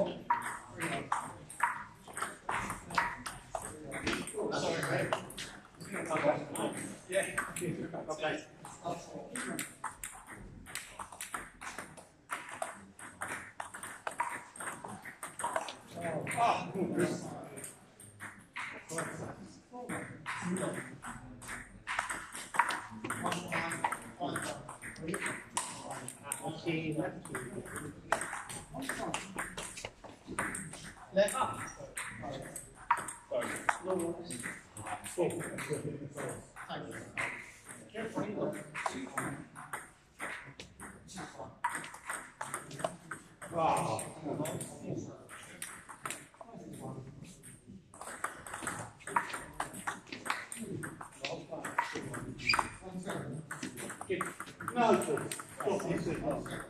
Michael? Okay. Ah, 来啊！好，那我们一起啊，送，送，送，看一下啊，这是同一个，计划，啊。那就做红水了。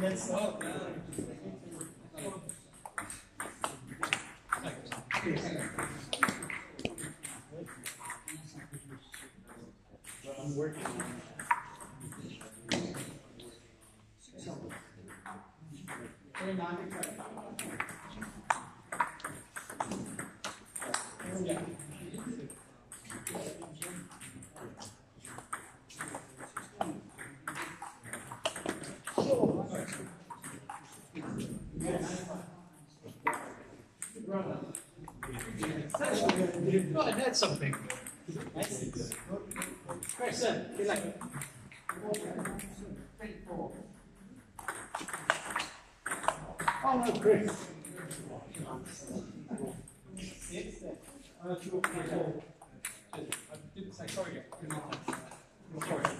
then. Oh, I had something. Chris, uh, you like- Oh, no, Chris. I didn't say sorry yet. Sorry.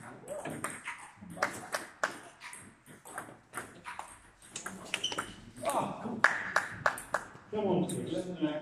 我们回来呢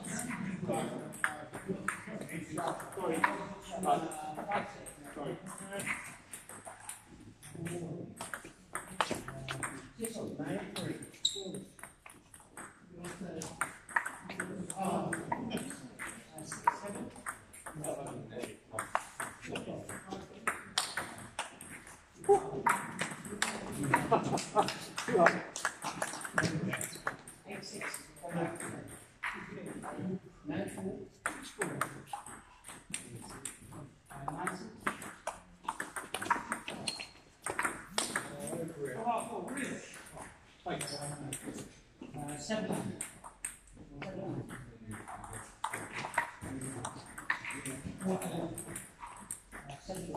Dan. Oh, I'm sorry,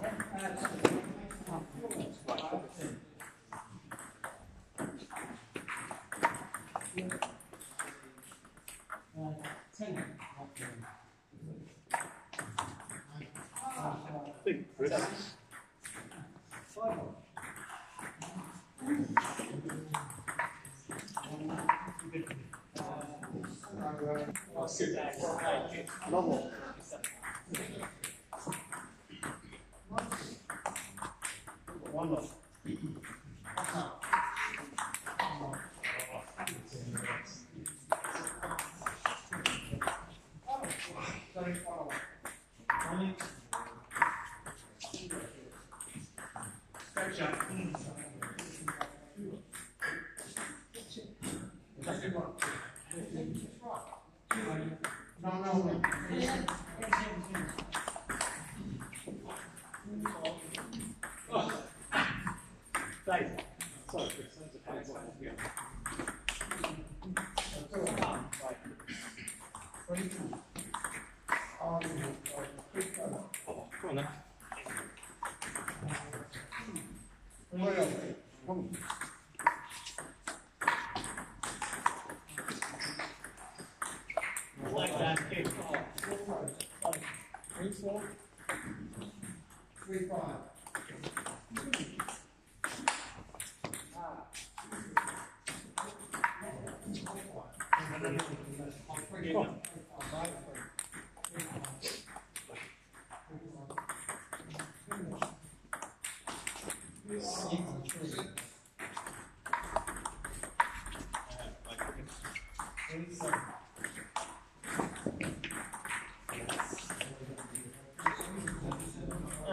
sorry. Tough, it's a tough one. Well,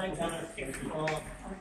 Thank uh, you.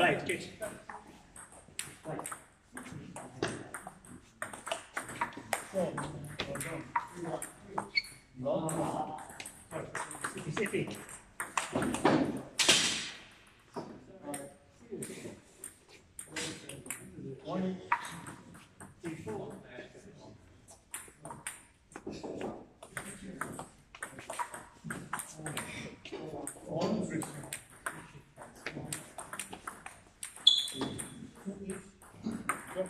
Yeah, well played, good. Right. Sippy, sippy. Come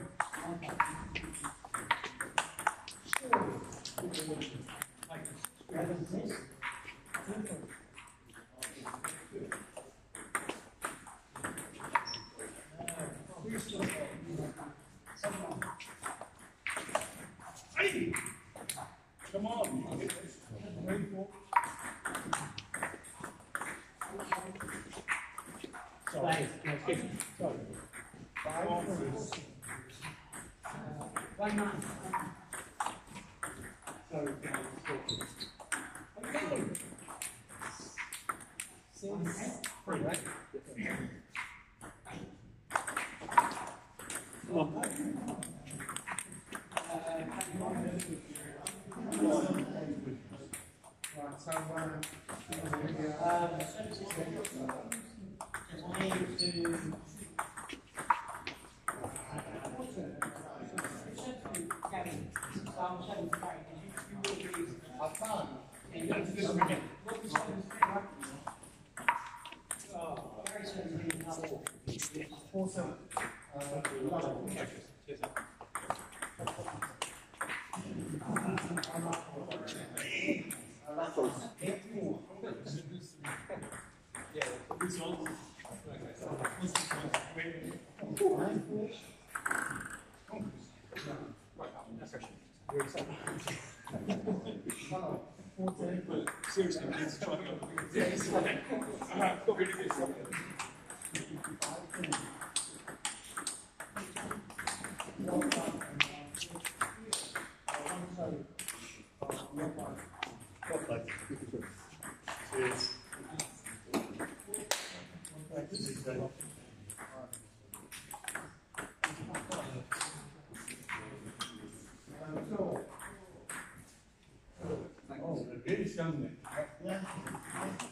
on. One month. Sorry, Okay. Seems free, right? Right, so, um, Seriously, please try to go. young.